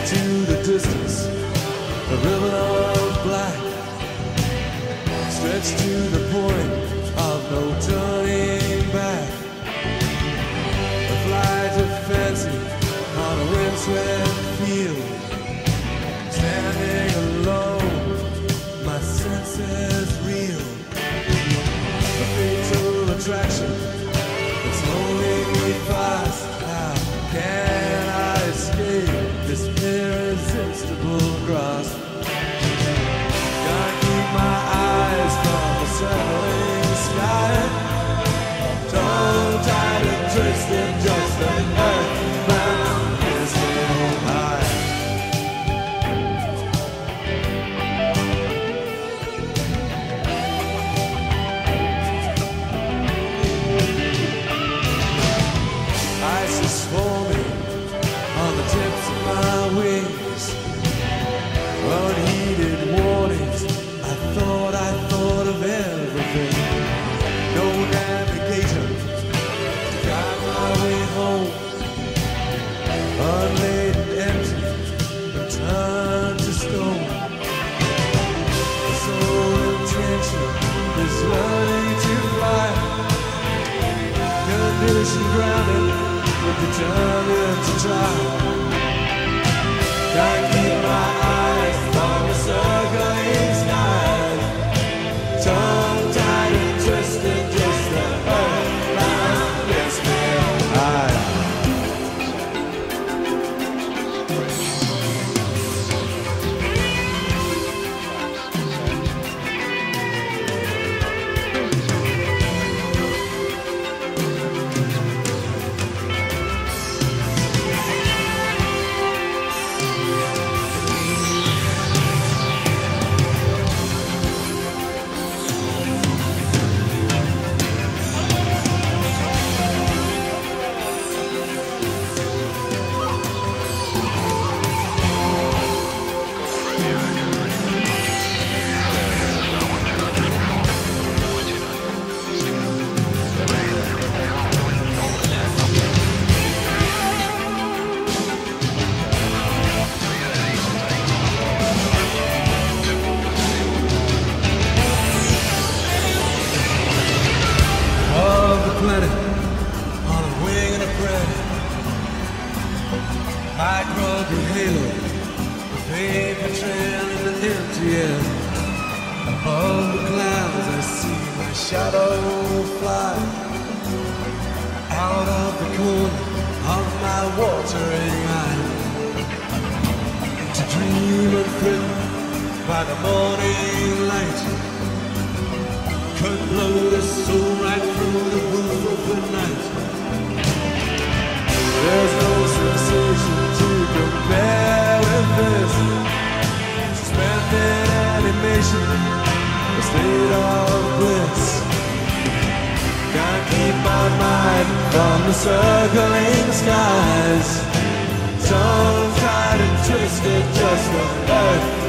into the distance, a ribbon of black stretched to the point of no turning back. A flight of fancy on a windswept field, Condition grounded, but determined to try. Can't planet on a wing and a prayer. Microbes halo, a paper trail in the empty air. Above the clouds, I see my shadow fly out of the corner of my watering eye. To dream and thrill by the morning light blow the soul right through the roof of the night. There's no sensation to compare with this. Suspended animation, a state of bliss. Can't keep my mind from the circling skies. Tongue tied and twisted, just the earth.